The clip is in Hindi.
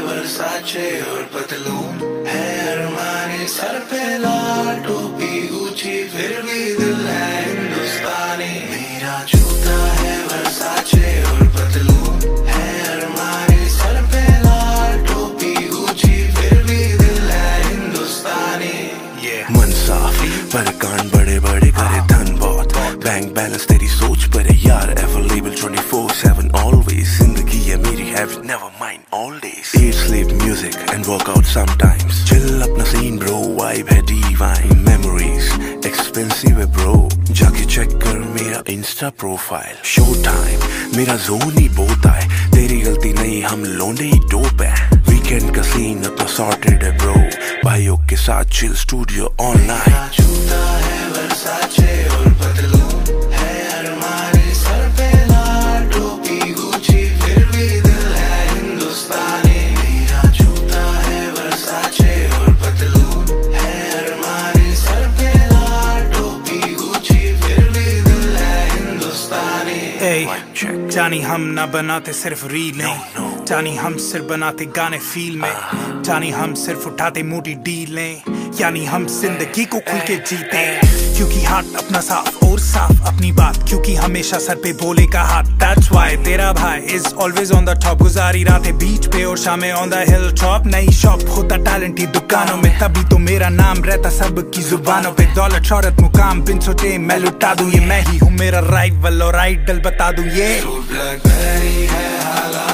वर्साचे और पतलून है अरमानी, सर पे लाल टोपी, ऊँची फिर भी दिल है हिंदुस्तानी। मेरा जूता है वर्साचे और पतलून है है पर कान बड़े बड़े करे धन बहुत। बैंक बैलेंस तेरी सोच पर music and work out sometimes chill अपना scene bro vibe है divine memories expensive है bro जाके check कर मेरा insta profile show time मेरा zone ही बोता है तेरी गलती नहीं हम लोंडे ही dope है weekend का scene अपना sorted है bro भाइयों के साथ chill studio all night मेरा जूता है वर्साचे हिंदुस्तानी जानी हम ना बनाते सिर्फ़ रीलें जानी हम सिर्फ़ बनाते गाने फील में जानी हम सिर्फ़ उठाते मोटी डीलें यानी हम ज़िंदगी को खुल के जीते क्योंकि हाथ अपना साफ़ और साफ़ अपनी बात, क्योंकि हमेशा सर पे बोले का हाथ। दैट्स व्हाई तेरा भाई is always on the top गुजारी रातें बीच पे और शामें ऑन द हिल टॉप नई शॉप होता टैलेंट ही दुकानों में। तभी तो मेरा नाम रहता सब की जुबानों पे। दौलत शौहरत, मुकाम बिन सोचे मैं लुटा दूँ ये। मैं ही हूँ मेरा राइवल और आइडल बता दूँ ये। है